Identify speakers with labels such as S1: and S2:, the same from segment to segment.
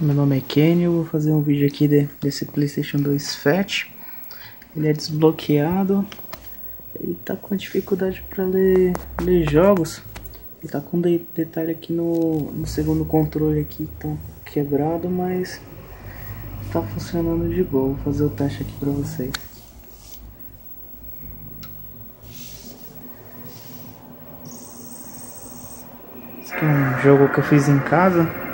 S1: Meu nome é Kenny, eu vou fazer um vídeo aqui de, desse Playstation 2 Fat. Ele é desbloqueado. Ele tá com dificuldade para ler, ler jogos. Ele tá com de, detalhe aqui no, no segundo controle aqui que tá quebrado, mas tá funcionando de boa. Vou fazer o teste aqui para vocês. Esse aqui é um jogo que eu fiz em casa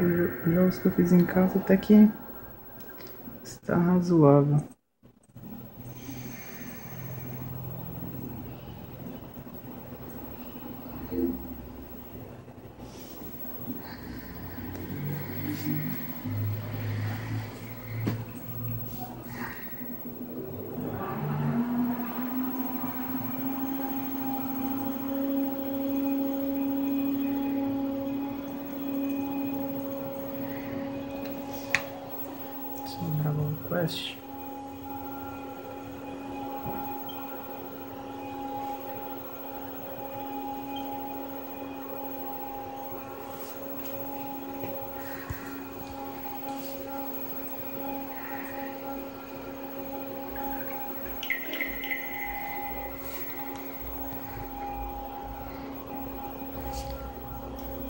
S1: os jogos que eu fiz em casa até que está razoável. Dragon Quest.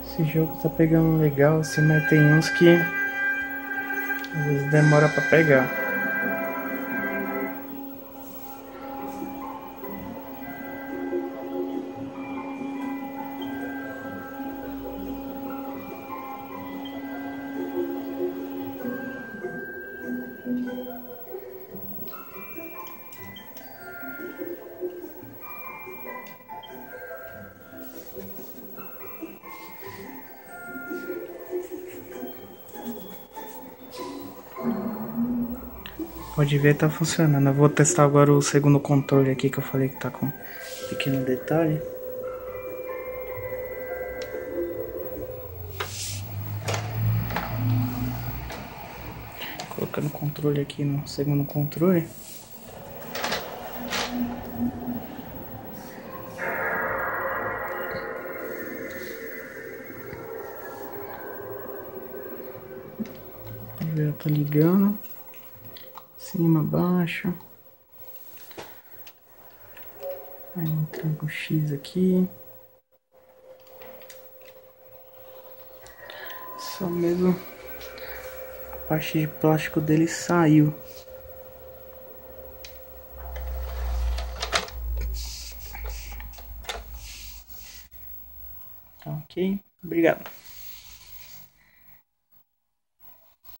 S1: Esse jogo tá pegando legal, assim, mas tem uns que às vezes demora para pegar. Pode ver, tá funcionando. Eu vou testar agora o segundo controle aqui que eu falei que tá com pequeno detalhe. Colocando o controle aqui no segundo controle. Ver, tá ligando cima, baixo. Aí entrego o X aqui. Só mesmo a parte de plástico dele saiu. Tá ok? Obrigado.